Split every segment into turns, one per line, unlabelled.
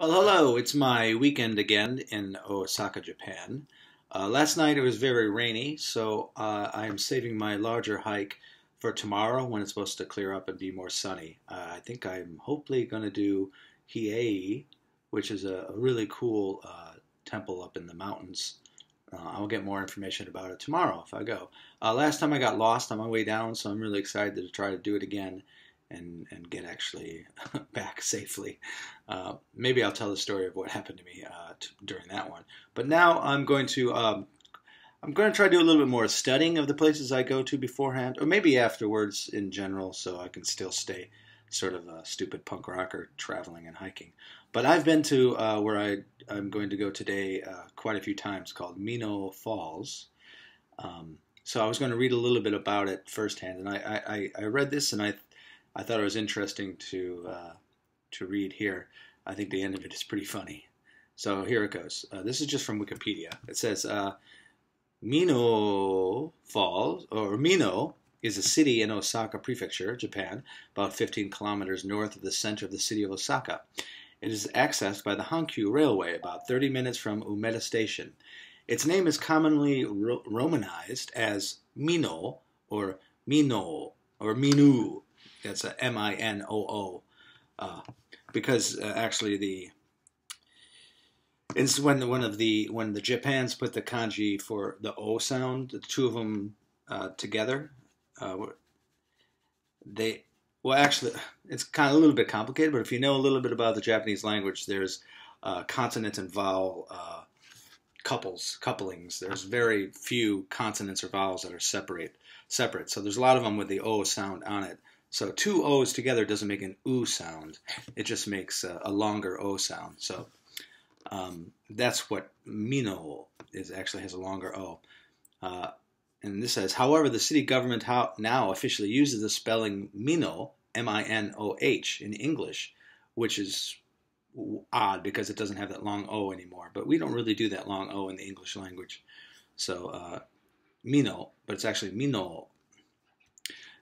Well, hello. It's my weekend again in Osaka, Japan. Uh, last night it was very rainy, so uh, I am saving my larger hike for tomorrow when it's supposed to clear up and be more sunny. Uh, I think I'm hopefully going to do Hiei, which is a, a really cool uh, temple up in the mountains. Uh, I'll get more information about it tomorrow if I go. Uh, last time I got lost on my way down, so I'm really excited to try to do it again and and get actually back safely. Uh, maybe I'll tell the story of what happened to me uh, t- during that one. But now I'm going to um, I'm going to try to do a little bit more studying of the places I go to beforehand, or maybe afterwards in general, so I can still stay sort of a stupid punk rocker traveling and hiking. But I've been to uh, where I I'm going to go today uh, quite a few times, called Minoo Falls. Um, so I was going to read a little bit about it firsthand, and I, I, I read this and I I thought it was interesting to uh, to read here. I think the end of it is pretty funny. So here it goes. Uh, this is just from Wikipedia. It says uh, Minoo Falls or Mino is a city in Osaka Prefecture, Japan, about 15 kilometers north of the center of the city of Osaka. It is accessed by the Hankyu Railway, about 30 minutes from Umeda Station. Its name is commonly ro- romanized as Mino or Mino or Minu that's a M I N O O, uh, because uh, actually the it's when the one of the when the Japans put the kanji for the O sound, the two of them uh, together, uh, they well actually it's kind of a little bit complicated, but if you know a little bit about the Japanese language, there's uh, consonant and vowel uh, couples, couplings. There's very few consonants or vowels that are separate separate. So there's a lot of them with the O sound on it. So two O's together doesn't make an oo sound. It just makes a, a longer O sound. So um, that's what Mino is actually has a longer O. Uh, and this says, however, the city government now officially uses the spelling Minoh, M-I-N-O-H, in English, which is odd because it doesn't have that long O anymore. But we don't really do that long O in the English language. So uh, Mino, but it's actually Mino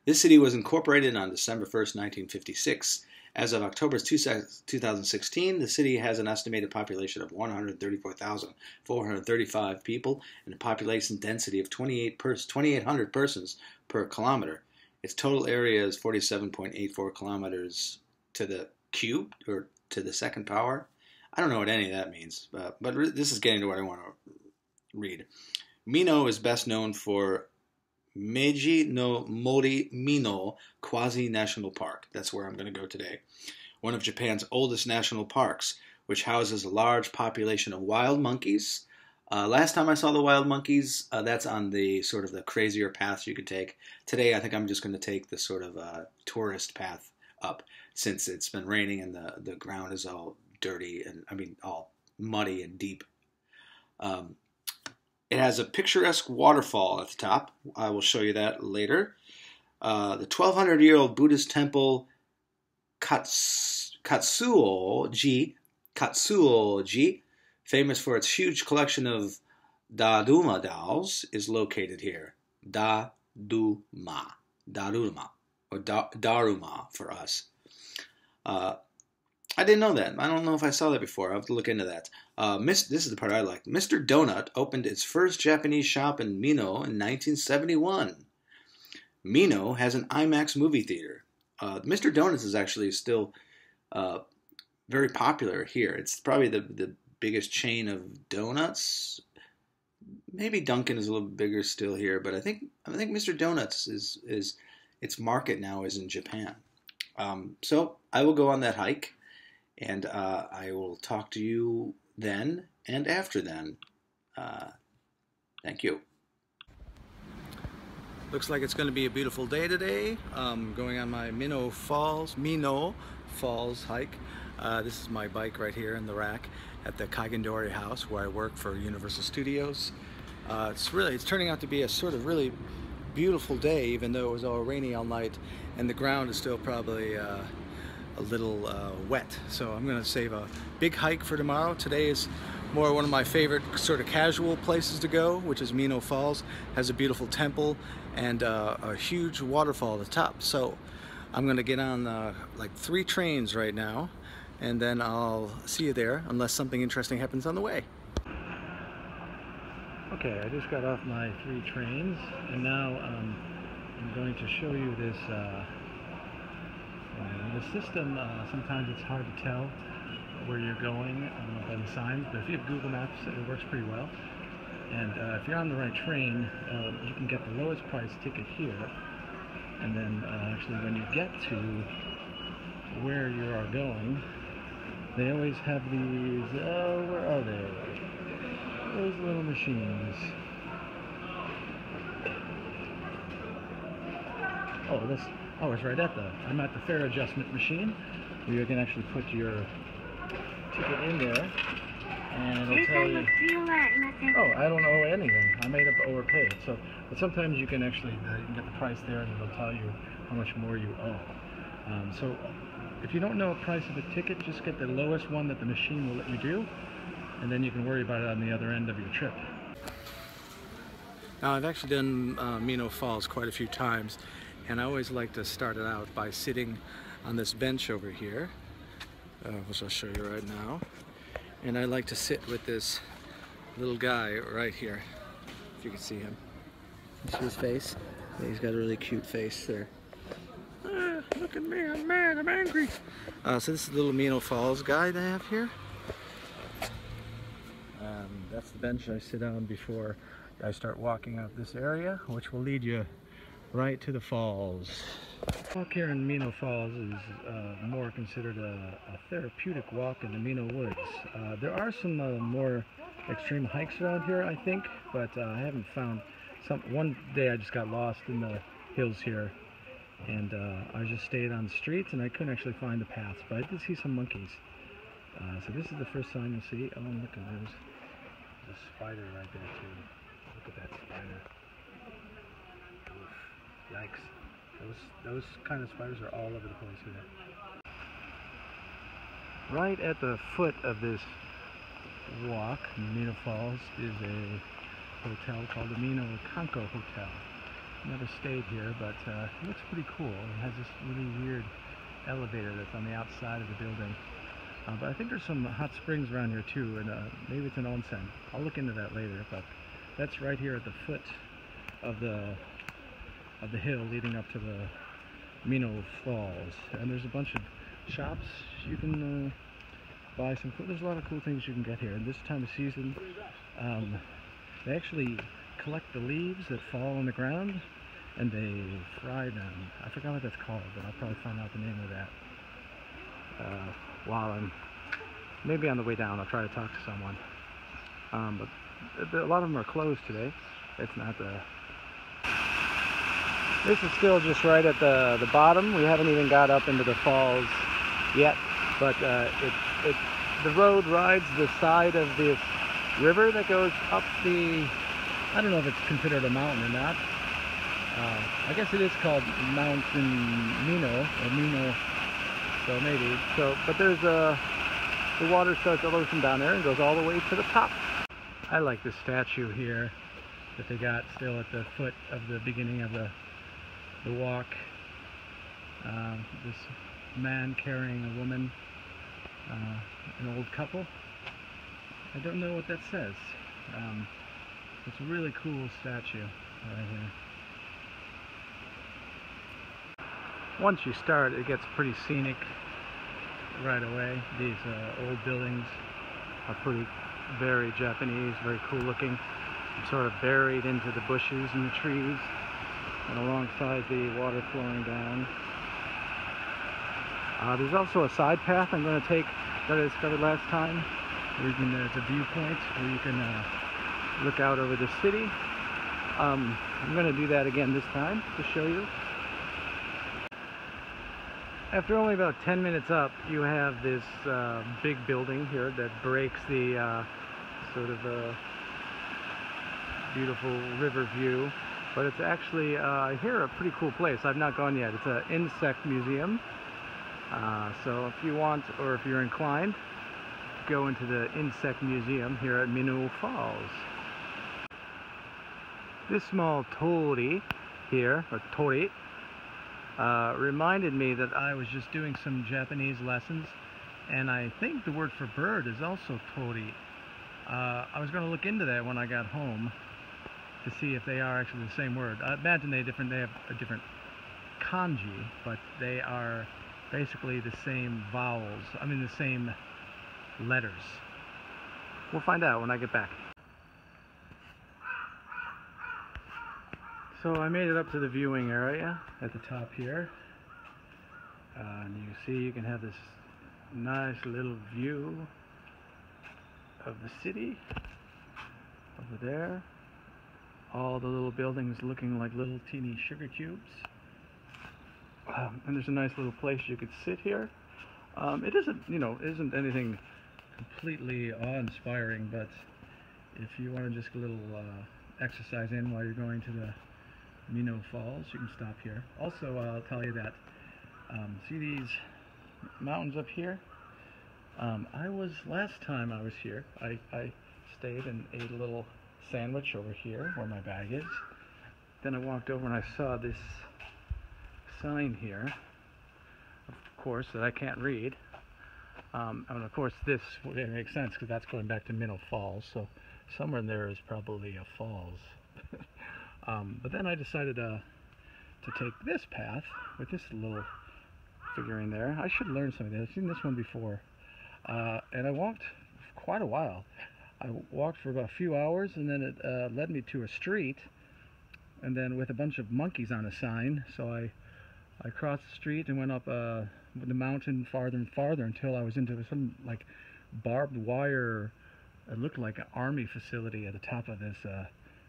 this city was incorporated on December 1, 1956. As of October 2016, the city has an estimated population of 134,435 people and a population density of 28 pers- 2,800 persons per kilometer. Its total area is 47.84 kilometers to the cube or to the second power. I don't know what any of that means, uh, but, but this is getting to what I want to read. Mino is best known for Meiji no Mori Mino Quasi National Park. That's where I'm going to go today. One of Japan's oldest national parks, which houses a large population of wild monkeys. Uh, last time I saw the wild monkeys, uh, that's on the sort of the crazier paths you could take. Today, I think I'm just going to take the sort of uh, tourist path up since it's been raining and the, the ground is all dirty and, I mean, all muddy and deep. Um, it has a picturesque waterfall at the top. I will show you that later. Uh, the 1200 year old Buddhist temple Katsuo Katsuoji, famous for its huge collection of Daruma dolls, is located here. Daruma. Daruma. Or da, Daruma for us. Uh, I didn't know that. I don't know if I saw that before. I have to look into that. Uh, Miss, this is the part I like. Mr. Donut opened its first Japanese shop in Mino in 1971. Mino has an IMAX movie theater. Uh, Mr. Donuts is actually still uh, very popular here. It's probably the, the biggest chain of donuts. Maybe Dunkin' is a little bigger still here, but I think I think Mr. Donuts is is its market now is in Japan. Um, so I will go on that hike and uh, I will talk to you then and after then. Uh, thank you. Looks like it's going to be a beautiful day today. Um, going on my Minoo Falls, Minoo Falls hike. Uh, this is my bike right here in the rack at the Kaigendori house where I work for Universal Studios. Uh, it's really, it's turning out to be a sort of really beautiful day even though it was all rainy all night and the ground is still probably uh, a little uh, wet. So I'm gonna save a big hike for tomorrow. Today is more one of my favorite sort of casual places to go, which is Minoo Falls. Has a beautiful temple and uh, a huge waterfall at the top. So I'm gonna get on uh, like three trains right now
and then I'll see you there unless something interesting happens on the way.
Okay, I just got off my three trains and now um, I'm going to show you this uh, the system. Uh, sometimes it's hard to tell where you're going uh, by the signs, but if you have Google Maps, it works pretty well. And uh, if you're on the right train, uh, you can get the lowest price ticket here. And then actually when you get to where you are going, they always have these, oh, where are they? Those little machines. Oh, this, oh, it's right at the, I'm at the fare adjustment machine where you can actually put your ticket in there and it'll tell you, oh, I don't owe anything. I made up overpaid. So, but sometimes you can actually uh, you can get the price there and it'll tell you how much more you owe. Um, so if you don't know the price of a ticket, just get the lowest one that the machine will let you do and then you can worry about it on the other end of your trip.
Now I've actually done uh, Minoo Falls quite a few times and I always like to start it out by sitting on this bench over here. Uh, which I'll show you right now. And I like to sit with this little guy right here if you can see him. See his face? He's got a really cute face there. Ah, look at me I'm mad I'm angry. Uh, so this is little Minoo Falls guy they have here. That's the bench I sit on before I start walking out this area, which will lead you right to the falls. Walk here in Minoo Falls is uh, more considered a, a, therapeutic walk in the Mino Woods. Uh, there are some uh, more extreme hikes around here, I think, but uh, I haven't found some. One day I just got lost in the hills here, and uh, I just stayed on the streets, and I couldn't actually find the paths, but I did see some monkeys. Uh, so this is the first sign you'll see. Oh, look at those a spider right there too. Look at that spider. Yikes. Those those kind of spiders are all over the place here. Right at the foot of this walk, Minoo Falls, is a hotel called the Mino Kanko Hotel. Never stayed here, but uh, it looks pretty cool. It has this really weird elevator that's on the outside of the building. Uh, but I think there's some hot springs around here too, and uh, maybe it's an onsen. I'll look into that later, but that's right here at the foot of the of the hill leading up to the Minoo Falls. And there's a bunch of shops you can uh, buy some There's a lot of cool things you can get here. And this time of season, um, they actually collect the leaves that fall on the ground and they fry them. I forgot what that's called, but I'll probably find out the name of that. Uh, while I'm maybe on the way down. I'll try to talk to someone. Um, but a lot of them are closed today. It's not the. This is still just right at the the bottom. We haven't even got up into the falls yet, but uh, it it the road rides the side of this river that goes up the. I don't know if it's considered a mountain or not. Uh, I guess it is called Mountain Mino or Mino so maybe. So, but there's a, the water starts all from down there and goes all the way to the top. I like the statue here that they got still at the foot of the beginning of the, the walk. Um, this man carrying a woman, uh, an old couple. I don't know what that says. Um, it's a really cool statue right here. once you start it gets pretty scenic right away these uh, old buildings are pretty very Japanese very cool looking sort of buried into the bushes and the trees and alongside the water flowing down. Uh, there's also a side path I'm going to take that I discovered last time where you can, there's a viewpoint where you can uh, look out over the city. Um, I'm going to do that again this time to show you. After only about 10 minutes up, you have this uh, big building here that breaks the uh, sort of uh, beautiful river view. But it's actually, uh, here, a pretty cool place. I've not gone yet. It's an insect museum. Uh, so if you want, or if you're inclined, go into the insect museum here at Minoo Falls. This small tori here, or tori, uh, reminded me that I was just doing some Japanese lessons And I think the word for bird is also tori. Uh, I was going to look into that when I got home to see if they are actually the same word. I imagine they different. They have a different kanji, but they are basically the same vowels. I mean the same letters. We'll find out when I get back. So I made it up to the viewing area at the top here. Uh, and you see you can have this nice little view of the city over there. All the little buildings looking like little teeny sugar cubes. Um, and there's a nice little place you could sit here. Um, it isn't, you know, isn't anything completely awe-inspiring, but if you want to just a little uh, exercise in while you're going to the Minoo Falls, you can stop here. Also, uh, I'll tell you that, um, see these mountains up here? Um, I was, last time I was here, I, I stayed and ate a little sandwich over here where my bag is. Then I walked over and I saw this sign here, of course, that I can't read. Um, and of course, this it makes sense because that's going back to Minoo Falls. So somewhere in there is probably a falls. um, but then I decided uh, to take this path with this little figurine there. I should learn something. I've seen this one before. Uh, and I walked quite a while. I walked for about a few hours and then it uh, led me to a street and then with a bunch of monkeys on a sign. So I I crossed the street and went up uh, the mountain farther and farther until I was into some like barbed wire. It looked like an army facility at the top of this uh,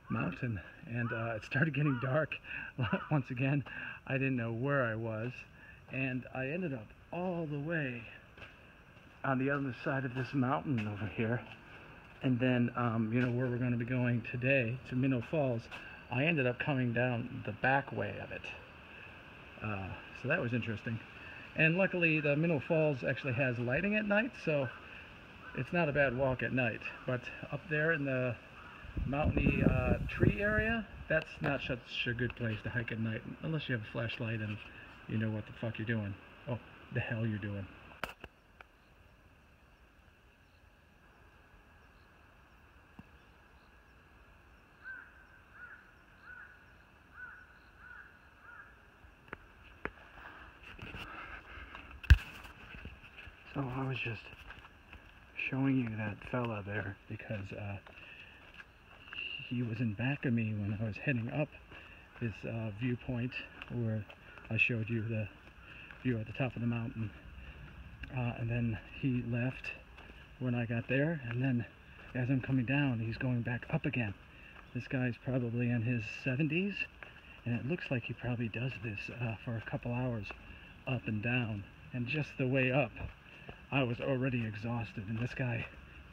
mountain, and uh, it started getting dark. Once again, I didn't know where I was, and I ended up all the way on the other side of this mountain over here. And then, um, you know, where we're going to be going today to Minoo Falls, I ended up coming down the back way of it. Uh, so that was interesting. And luckily the Minoo Falls actually has lighting at night, so it's not a bad walk at night. But up there in the mountainy uh, tree area, that's not such a good place to hike at night, unless you have a flashlight and you know what the fuck you're doing. Oh, the hell you're doing. So I was just showing you that fella there because uh, he was in back of me when I was heading up this uh, viewpoint where I showed you the view at the top of the mountain. Uh, and then he left when I got there, and then as I'm coming down, he's going back up again. This guy's probably in his 70s, and it looks like he probably does this uh, for a couple hours up and down. And just the way up I was already exhausted, and this guy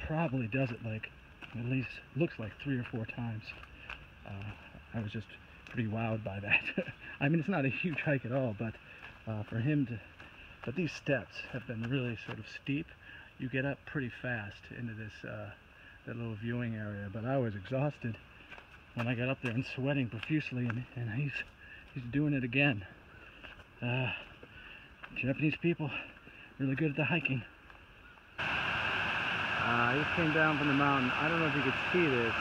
probably does it like at least looks like three or four times. Uh, I was just pretty wowed by that. I mean, it's not a huge hike at all, but uh, for him to, but these steps have been really sort of steep. You get up pretty fast into this uh, that little viewing area, but I was exhausted when I got up there and sweating profusely, and, and he's he's doing it again. Uh, Japanese people really good at the hiking. Uh, I just came down from the mountain. I don't know if you could see this.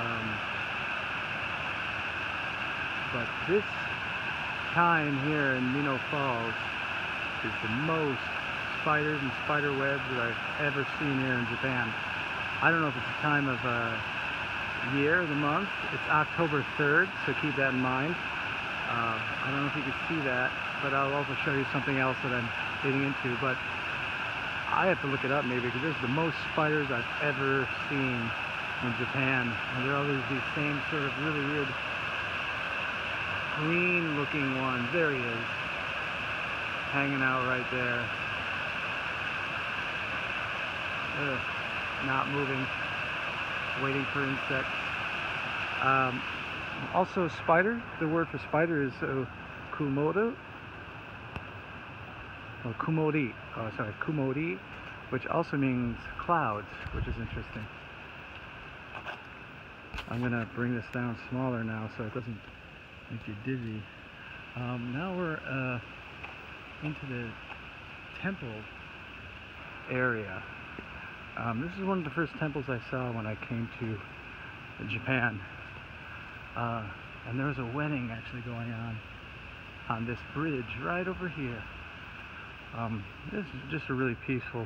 Um, but this time here in Minoo Falls is the most spiders and spider webs that I've ever seen here in Japan. I don't know if it's the time of uh, year, the month. It's October 3rd, so keep that in mind. Uh, I don't know if you can see that but I'll also show you something else that I'm getting into. But I have to look it up maybe because this is the most spiders I've ever seen in Japan. And they're always these same sort of really weird green looking ones. There he is. Hanging out right there. Ugh, not moving. Waiting for insects. Um, also spider, the word for spider is uh, kumodo, or kumori, oh sorry, kumori, which also means clouds, which is interesting. I'm gonna bring this down smaller now so it doesn't make you dizzy. Um, now we're uh, into the temple area. Um, this is one of the first temples I saw when I came to Japan. Uh, and there was a wedding actually going on on this bridge right over here. Um, this is just a really peaceful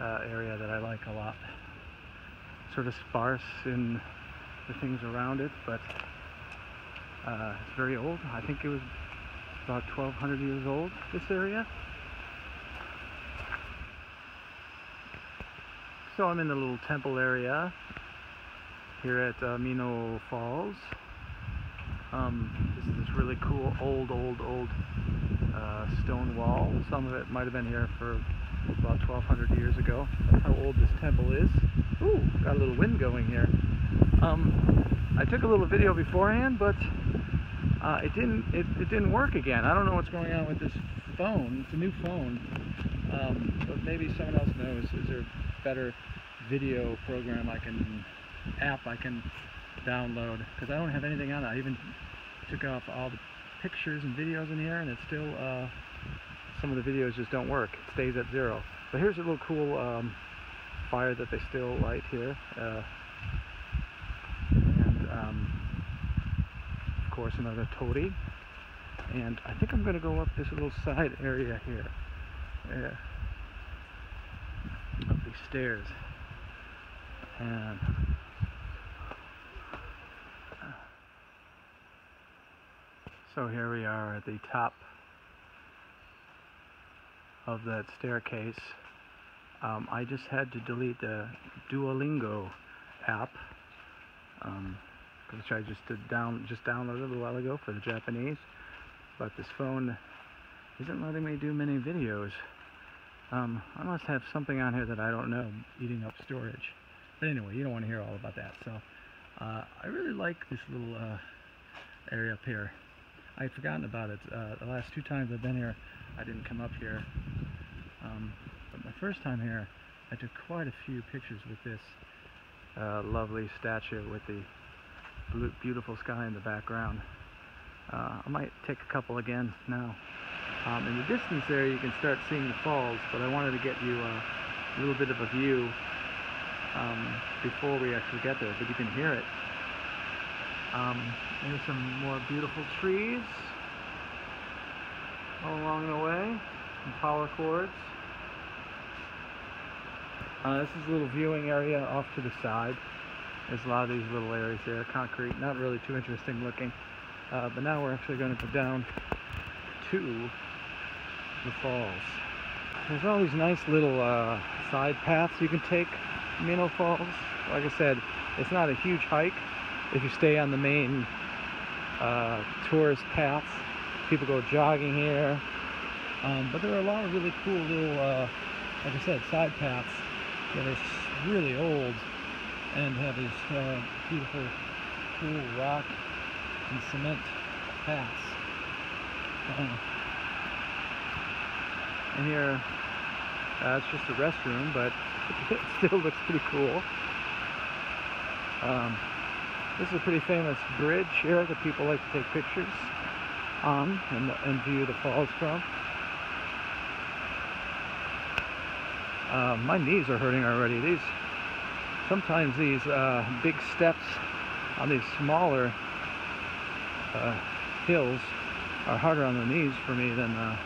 uh, area that I like a lot. Sort of sparse in the things around it, but uh, it's very old. I think it was about 1200 years old, this area. So I'm in the little temple area here at uh, Minoo Falls. Um, this is this really cool old, old, old uh, stone wall. Some of it might have been here for about 1200 years ago. That's how old this temple is. Ooh, got a little wind going here. Um, I took a little video beforehand, but uh, it didn't it, it didn't work again. I don't know what's going on with this phone. It's a new phone, um, but maybe someone else knows. Is there a better video program I can app I can download? Because I don't have anything on it. I even took off all the pictures and videos in here, and it's still uh, some of the videos just don't work. It stays at zero. But here's a little cool um, fire that they still light here. Uh, and um, of course another toady. And I think I'm going to go up this little side area here. Yeah. Up these stairs. And so here we are at the top of that staircase. Um, I just had to delete the Duolingo app, um, which I just down just downloaded a little while ago for the Japanese. But this phone isn't letting me do many videos. Um, I must have something on here that I don't know, eating up storage. But anyway, you don't want to hear all about that. So uh, I really like this little uh, area up here. I'd forgotten about it. Uh, the last two times I've been here, I didn't come up here. Um, but my first time here, I took quite a few pictures with this uh, lovely statue with the blue, beautiful sky in the background. Uh, I might take a couple again now. Um, in the distance there, you can start seeing the falls, but I wanted to get you a little bit of a view um, before we actually get there, but you can hear it. Um, there's some more beautiful trees all along the way, and power cords. Uh, this is a little viewing area off to the side. There's a lot of these little areas there, concrete, not really too interesting looking. Uh, but now we're actually going to go down to the falls. There's all these nice little uh, side paths you can take Minoo Falls. Like I said, it's not a huge hike if you stay on the main uh, tourist paths. People go jogging here. Um, but there are a lot of really cool little, uh, like I said, side paths that are really old and have these uh, beautiful, cool rock and cement paths. Uh, and here, uh, it's just a restroom, but it still looks pretty cool. Um, this is a pretty famous bridge here that people like to take pictures on and, and view the falls from. Uh, my knees are hurting already. These sometimes these uh, big steps on these smaller uh, hills are harder on the knees for me than uh,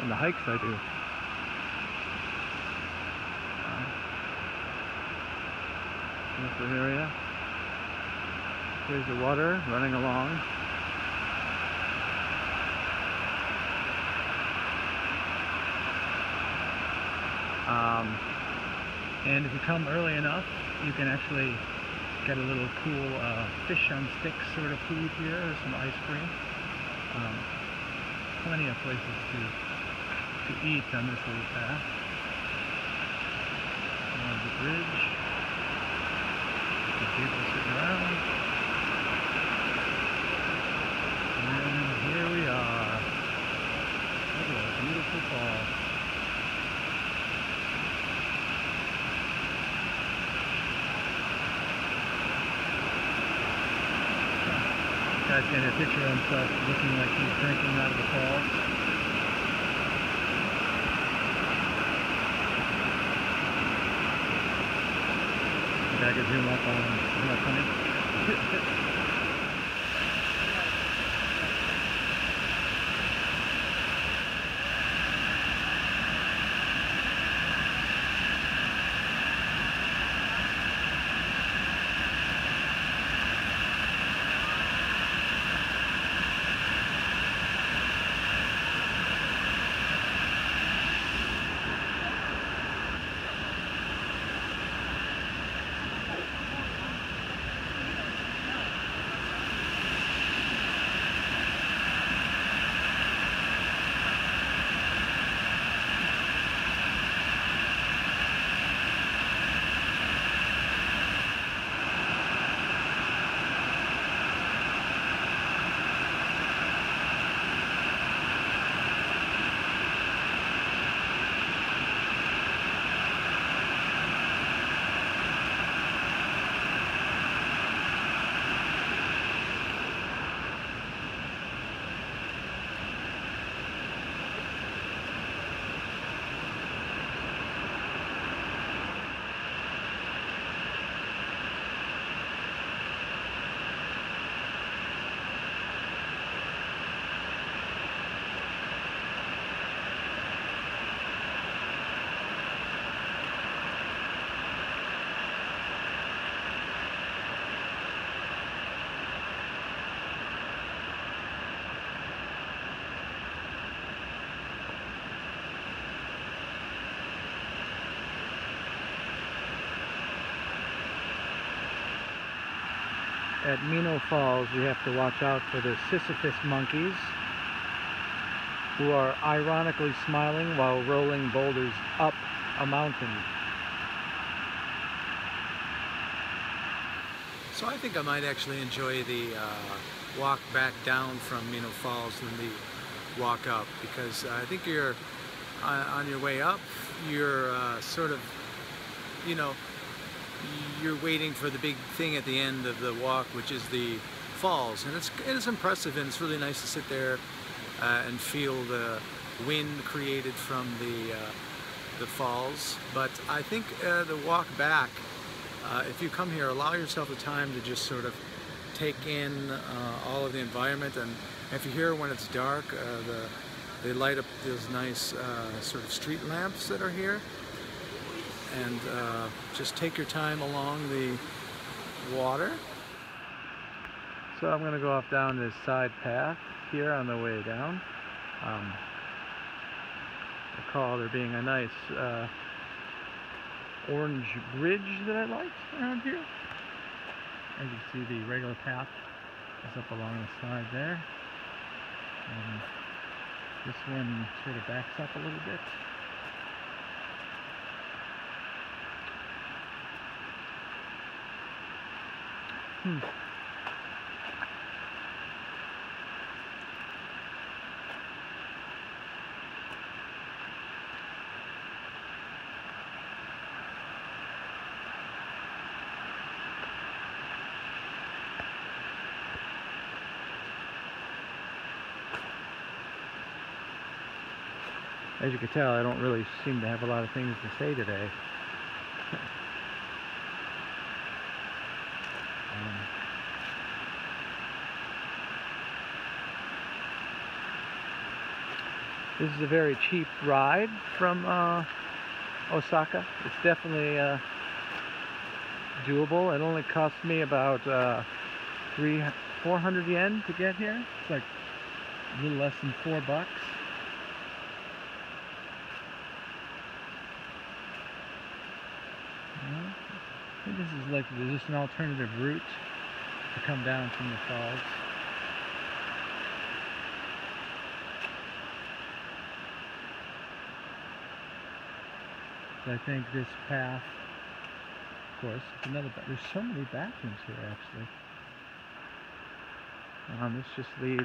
than the hikes I do. This area. Here's the water running along. Um, and if you come early enough, you can actually get a little cool uh, fish on sticks sort of food here, or some ice cream. Um, plenty of places to to eat on this little path. The bridge. The people sitting around. football. Guy's got picture himself looking like he's drinking out of the falls. I could zoom up on, isn't that funny? At Minoo Falls, you have to watch out for the Sisyphus monkeys, who are ironically smiling while rolling boulders up a mountain.
So I think I might actually enjoy the uh, walk back down from Minoo Falls than the walk up because I think you're uh, on your way up, you're uh, sort of, you know, you're waiting for the big thing at the end of the walk, which is the falls, and it's it is impressive, and it's really nice to sit there uh, and feel the wind created from the uh, the falls. But I think uh, the walk back, uh, if you come here, allow yourself the time to just sort of take in uh, all of the environment, and if you hear when it's dark, uh, the they light up those nice sort of street lamps that are here and uh, just take your time along the water.
So I'm going to go off down this side path here on the way down. Um, recall there being a nice uh, orange bridge that I liked around here. As you see, the regular path is up along the side there. And this one sort of backs up a little bit. As you can tell, I don't really seem to have a lot of things to say today. This is a very cheap ride from uh, Osaka. It's definitely uh, doable. It only cost me about uh, three, 400 yen to get here. It's like a little less than four bucks. this is like just an alternative route to come down from the falls. I think this path, of course, another. There's so many bathrooms here, actually. Um, this just leads,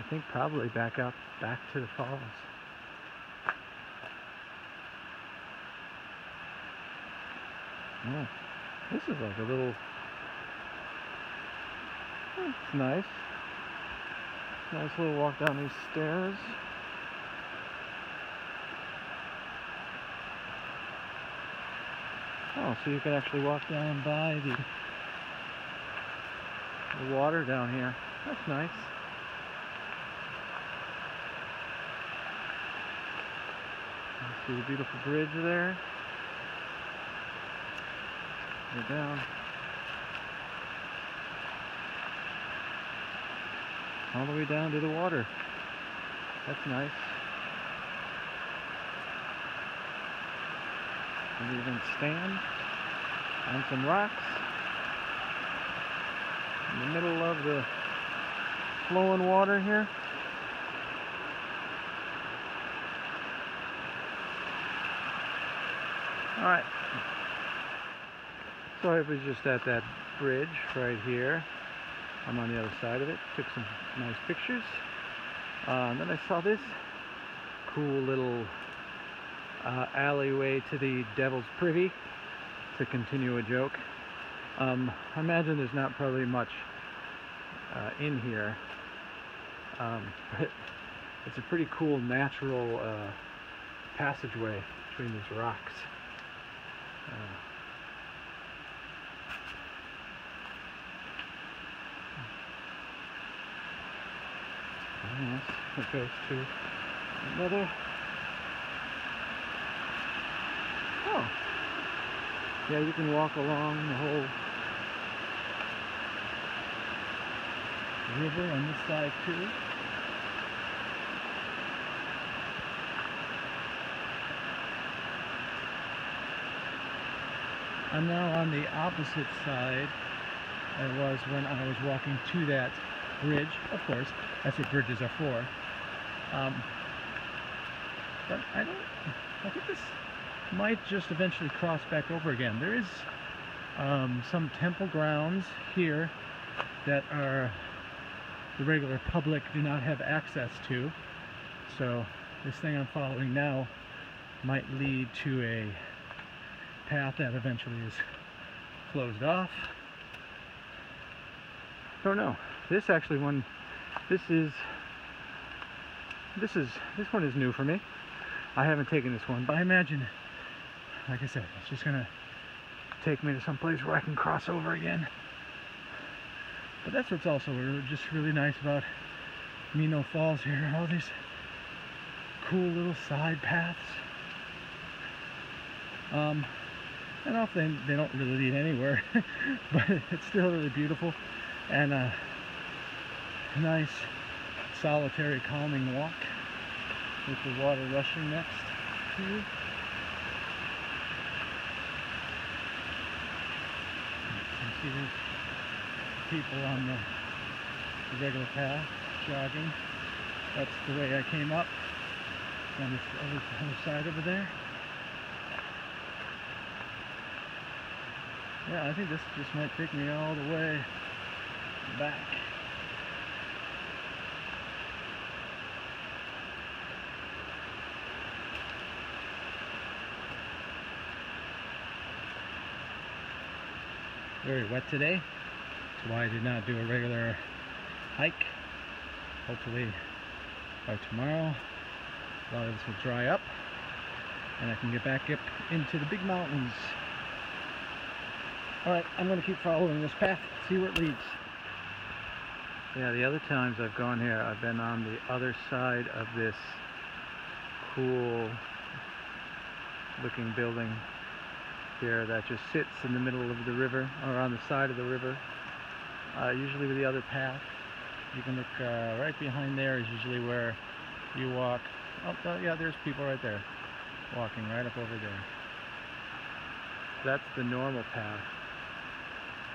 I think, probably back up, back to the falls. Oh, this is like a little. It's nice. Nice little walk down these stairs. Oh, so you can actually walk down by the, the water down here. That's nice. See the beautiful bridge there. Go down. All the way down to the water. That's nice. And even stand on some rocks in the middle of the flowing water here. Alright. So I was just at that bridge right here. I'm on the other side of it. Took some nice pictures. Uh, and then I saw this cool little uh, alleyway to the Devil's Privy to continue a joke. Um, I imagine there's not probably much uh, in here, um, but it's a pretty cool natural uh, passageway between these rocks. Yes, it goes to another. Oh, yeah, you can walk along the whole river on this side too. I'm now on the opposite side I was when I was walking to that bridge. Of course, that's what bridges are for. Um, but I don't, I think this might just eventually cross back over again. There is um, some temple grounds here that are the regular public do not have access to. So this thing I'm following now might lead to a path that eventually is closed off. Don't know. This actually one, this is, this is, this one is new for me. I haven't taken this one, but I imagine, like I said, it's just gonna take me to some place where I can cross over again. But that's what's also just really nice about Minoo Falls here. All these cool little side paths. Um, and often they don't really lead anywhere, but it's still really beautiful and a nice solitary calming walk with the water rushing next to you. See these people on the, the regular path jogging. That's the way I came up on the other, other side over there. Yeah, I think this just might take me all the way back. Very wet today. Why I did not do a regular hike. Hopefully by tomorrow a lot of this will dry up and I can get back up into the big mountains. Alright, I'm going to keep following this path, see where it leads. Yeah, the other times I've gone here, I've been on the other side of this cool looking building here that just sits in the middle of the river or on the side of the river. Uh, usually with the other path. You can look uh, right behind there is usually where you walk. Oh, yeah, there's people right there walking right up over there. That's the normal path.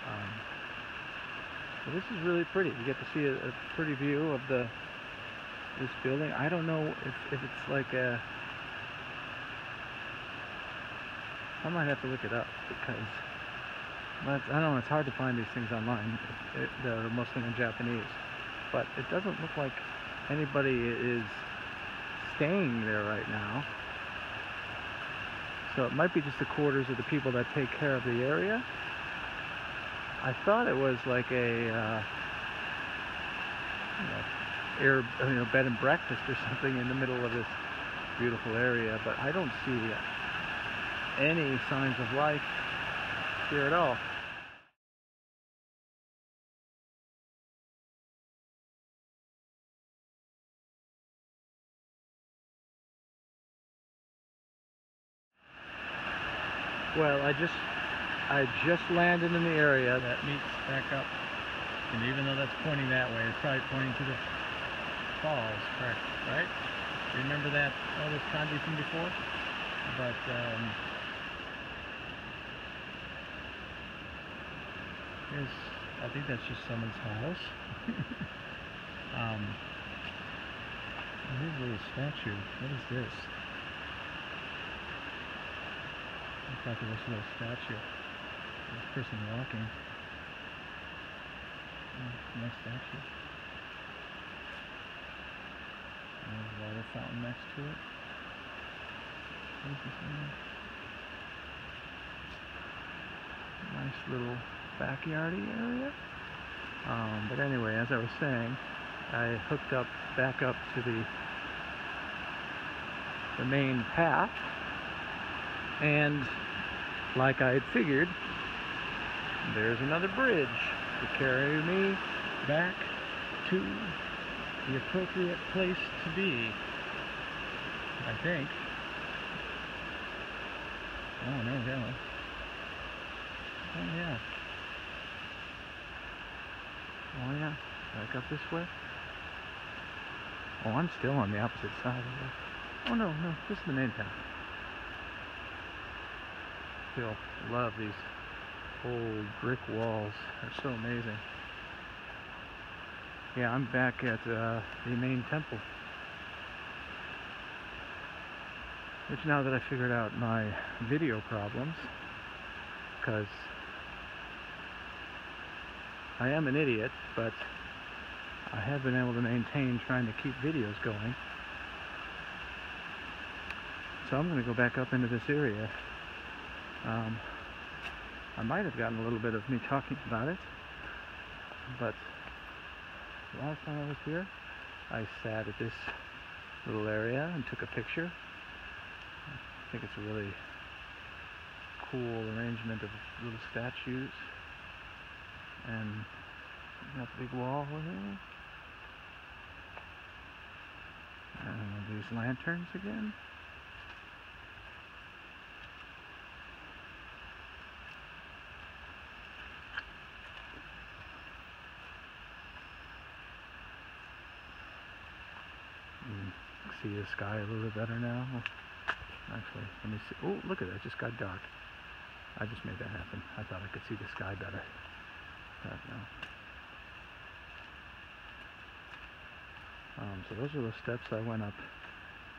Um, this is really pretty. You get to see a, a, pretty view of the this building. I don't know if, if it's like a I might have to look it up because I don't know. It's hard to find these things online. It, it, they're mostly in Japanese, but it doesn't look like anybody is staying there right now. So it might be just the quarters of the people that take care of the area. I thought it was like a uh, you know, air, you know, bed and breakfast or something in the middle of this beautiful area, but I don't see any signs of life here at all. Well, I just I just landed in the area that meets back up. And even though that's pointing that way, it's probably pointing to the falls, correct, right? Remember that all this from before? But um, I think that's just someone's house. um, here's a little statue. What is this? Looks like this little statue. This person walking. Oh, nice statue. There's a water fountain next to it. Nice little backyardy area. Um, but anyway, as I was saying, I hooked up back up to the the main path and like I had figured there's another bridge to carry me back to the appropriate place to be. I think. Oh no, really. Oh yeah. Oh yeah. Back up this way. Oh, I'm still on the opposite side of. Oh no, no, this is the main path. Still love these old brick walls. They're so amazing. Yeah, I'm back at uh, the main temple. Which now that I figured out my video problems, because I am an idiot, but I have been able to maintain trying to keep videos going. So I'm going to go back up into this area. Um, I might have gotten a little bit of me talking about it, but last time I was here, I sat at this little area and took a picture. I think it's a really cool arrangement of little statues and got the big wall here. And these lanterns again. Mm, see the sky a little bit better now. Actually, let me see. Oh, look at that! It just got dark. I just made that happen. I thought I could see the sky better. But no. Um, so those are the steps I went up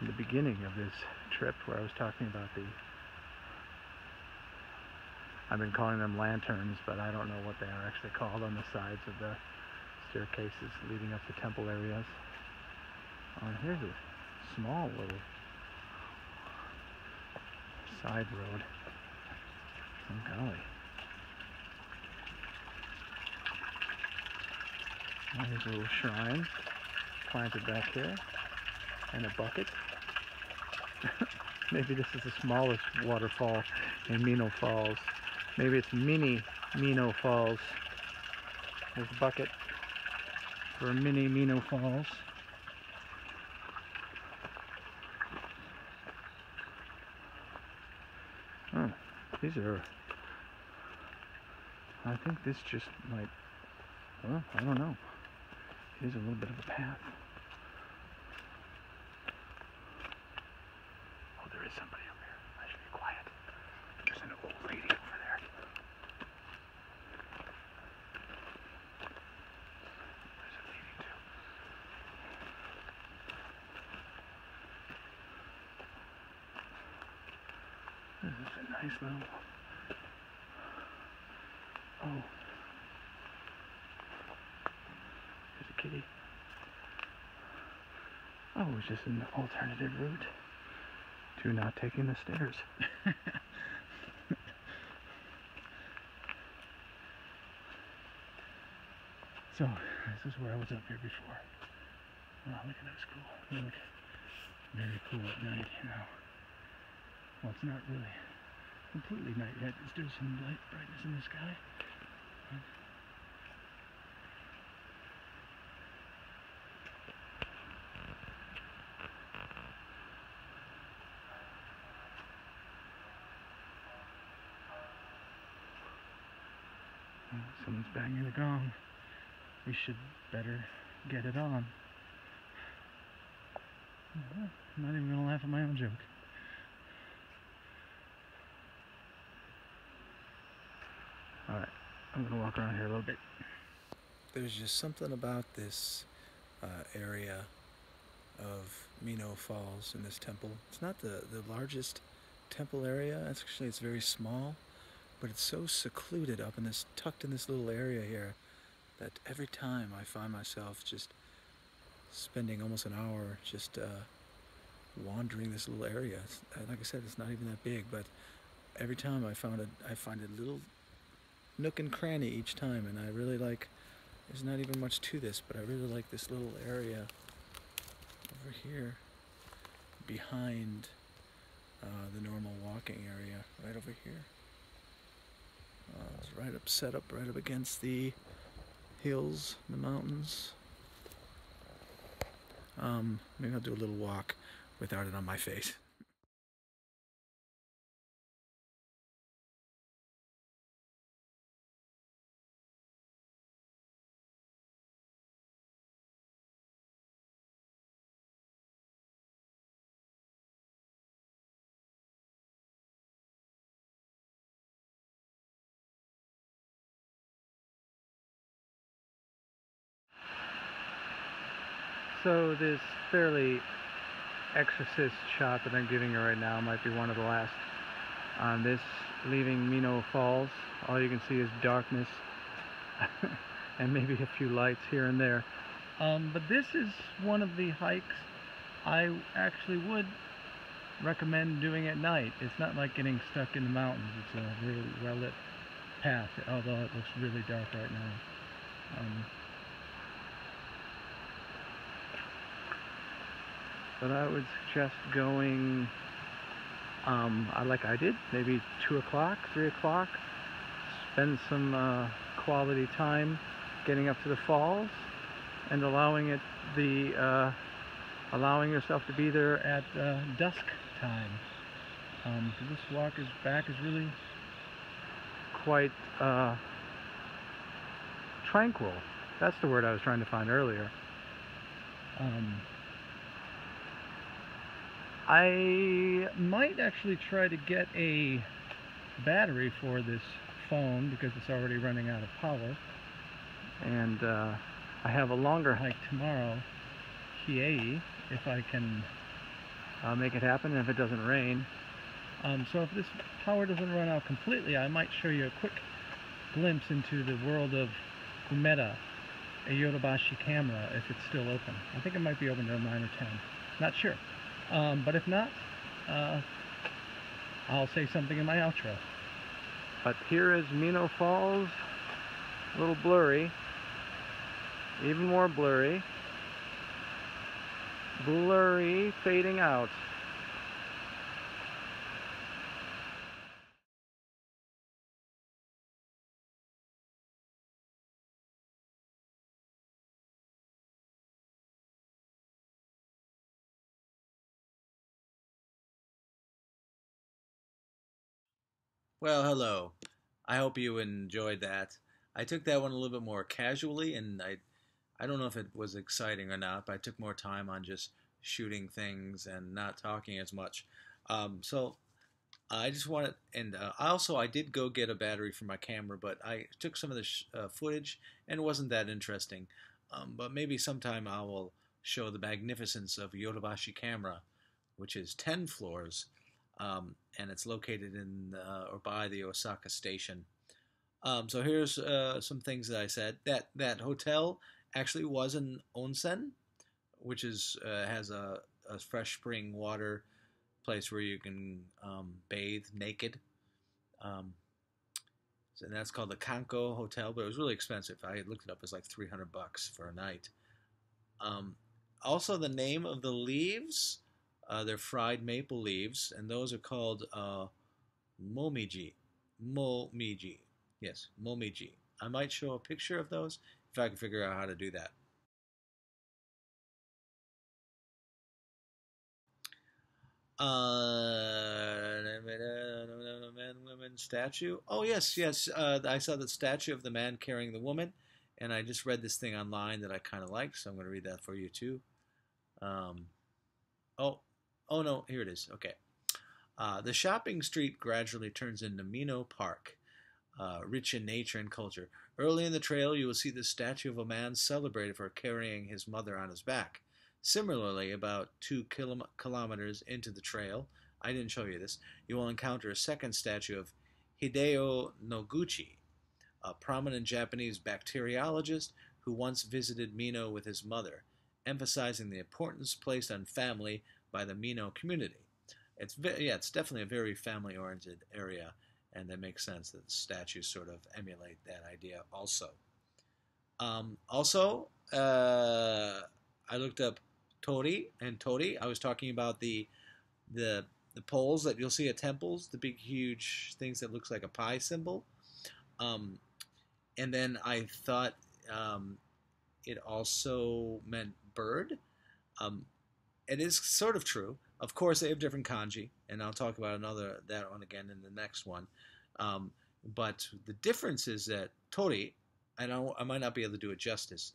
in the beginning of this trip where I was talking about the I've been calling them lanterns, but I don't know what they are actually called on the sides of the staircases leading up to temple areas. And here's a small little side road. Oh golly. Oh, here's a little shrine planted back here and a bucket. Maybe this is the smallest waterfall in Minoo Falls. Maybe it's mini Minoo Falls. There's a bucket for mini Minoo Falls. Oh, these are. I think this just might. Well, I don't know. Here's a little bit of a path. Oh, there is somebody up here. I should be quiet. There's an old lady over there. There's a lady too. This is a nice little. Oh. There's a kitty. Oh, was just an alternative route to not taking the stairs. so, this is where I was up here before. Wow, look at that school. They look very cool at night, you know. Well, it's not really completely night yet. There's still some light brightness in the sky. Banging the gong. We should better get it on. I'm not even gonna laugh at my own joke. Alright, I'm gonna walk around here a little bit.
There's just something about this uh, area of Minoo Falls in this temple. It's not the, the largest temple area. Actually, it's very small, but it's so secluded up in this, tucked in this little area here, that every time I find myself just spending almost an hour just uh, wandering this little area. It's, like I said, it's not even that big, but every time I found it, I find a little nook and cranny each time, and I really like. There's not even much to this, but I really like this little area over here behind uh, the normal walking area, right over here. Uh, it's right up, set up right up against the hills, the mountains. Um, maybe I'll do a little walk without it on my face.
So this fairly exorcist shot that I'm giving you right now might be one of the last on this leaving Minoo Falls. All you can see is darkness and maybe a few lights here and there. Um, but this is one of the hikes I actually would recommend doing at night. It's not like getting stuck in the mountains. It's a really well lit path, although it looks really dark right now. Um, but I would suggest going um, like I did, maybe 2 o'clock, 3 o'clock, spend some uh, quality time getting up to the falls and allowing it the uh, allowing yourself to be there at uh, dusk time. Um, this walk is back is really quite uh, tranquil. That's the word I was trying to find earlier. Um, I might actually try to get a battery for this phone because it's already running out of power. And uh, I have a longer hike tomorrow, Hiei, if I can uh, make it happen if it doesn't rain. Um, so if this power doesn't run out completely, I might show you a quick glimpse into the world of Umeda, a Yodobashi camera, if it's still open. I think it might be open till 9 or 10. Not sure. Um, but if not, uh, I'll say something in my outro. But here is Minoo Falls, a little blurry, even more blurry, blurry, fading out.
Well, hello. I hope you enjoyed that. I took that one a little bit more casually, and I, I don't know if it was exciting or not, but I took more time on just shooting things and not talking as much. Um, so I just wanted, and uh, also I did go get a battery for my camera, but I took some of the uh, footage and it wasn't that interesting. Um, but maybe sometime I will show the magnificence of Yodobashi camera, which is 10 floors um, and it's located in uh, or by the Osaka station. Um, so here's uh, some things that I said. That that hotel actually was an onsen, which is uh, has a, a, fresh spring water place where you can um, bathe naked. Um, and that's called the Kanko Hotel, but it was really expensive. I looked it up; it was like 300 bucks for a night. Um, also, the name of the leaves uh, they're fried maple leaves, and those are called uh, Momiji. Momiji. Yes, Momiji. I might show a picture of those if I can figure out how to do that. Uh, man, woman statue. Oh yes, yes. Uh, I saw the statue of the man carrying the woman, and I just read this thing online that I kind of like, so I'm going to read that for you too. Um, oh, oh no, here it is. Okay. Uh, the shopping street gradually turns into Minoo Park, uh, rich in nature and culture. Early in the trail, you will see the statue of a man celebrated for carrying his mother on his back. Similarly, about two kilometers into the trail, I didn't show you this, you will encounter a second statue of Hideyo Noguchi, a prominent Japanese bacteriologist who once visited Minoo with his mother, emphasizing the importance placed on family by the Minoo community. It's yeah, it's definitely a very family-oriented area, and that makes sense that the statues sort of emulate that idea also. Um, also, uh, I looked up Tori and Tori. I was talking about the the the poles that you'll see at temples, the big huge things that looks like a pi symbol. Um, and then I thought um, it also meant bird. Um, it is sort of true. Of course, they have different kanji, and I'll talk about another that one again in the next one. Um, but the difference is that tori, I I might not be able to do it justice.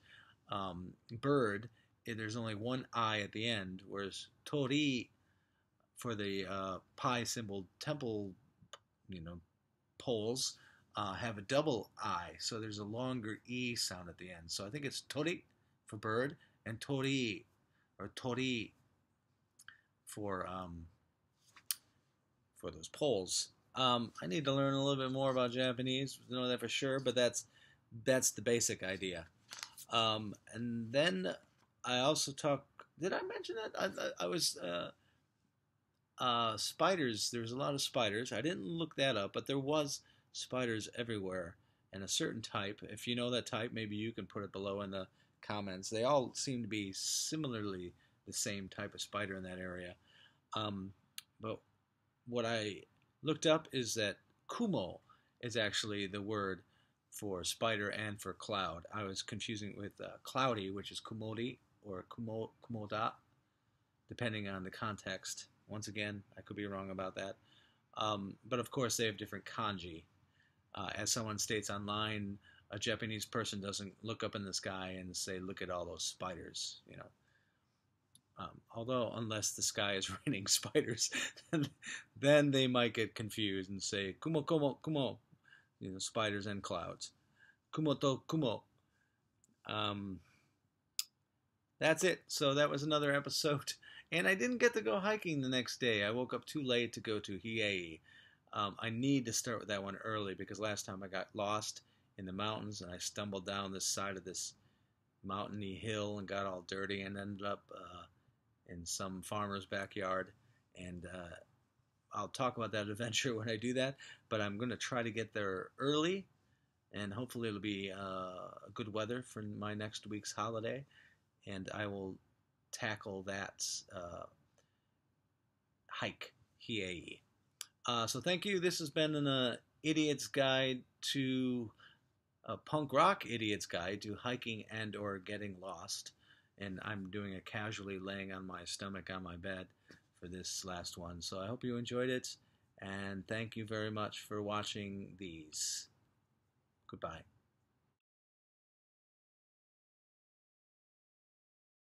Um, bird there's only one I at the end, whereas Tori for the uh, pi symbol temple, you know, poles uh, have a double I, so there's a longer E sound at the end. So I think it's Tori for bird and Tori or Tori for um, for those poles. Um, I need to learn a little bit more about Japanese, know that for sure, but that's that's the basic idea. Um, and then I also talk. Did I mention that I, I was uh, uh, spiders? There's a lot of spiders. I didn't look that up, but there was spiders everywhere, and a certain type. If you know that type, maybe you can put it below in the comments. They all seem to be similarly the same type of spider in that area. Um, but what I looked up is that kumo is actually the word for spider and for cloud. I was confusing it with uh, cloudy, which is kumodi, or kumo, kumoda, depending on the context. Once again, I could be wrong about that. Um, but of course, they have different kanji. Uh, as someone states online, a Japanese person doesn't look up in the sky and say, "Look at all those spiders," you know. Um, although, unless the sky is raining spiders, then they might get confused and say, "Kumo, kumo, kumo," you know, spiders and clouds. Kumoto, kumo. Um, that's it. So that was another episode. And I didn't get to go hiking the next day. I woke up too late to go to Hiei. Um, I need to start with that one early because last time I got lost in the mountains and I stumbled down this side of this mountainy hill and got all dirty and ended up uh, in some farmer's backyard. And uh, I'll talk about that adventure when I do that. But I'm going to try to get there early and hopefully it'll be uh, good weather for my next week's holiday and I will tackle that uh, hike Hiei. Uh, so thank you. This has been an uh, idiot's guide to a punk rock idiot's guide to hiking and or getting lost. And I'm doing it casually laying on my stomach on my bed for this last one. So I hope you enjoyed it. And thank you very much for watching these. Goodbye.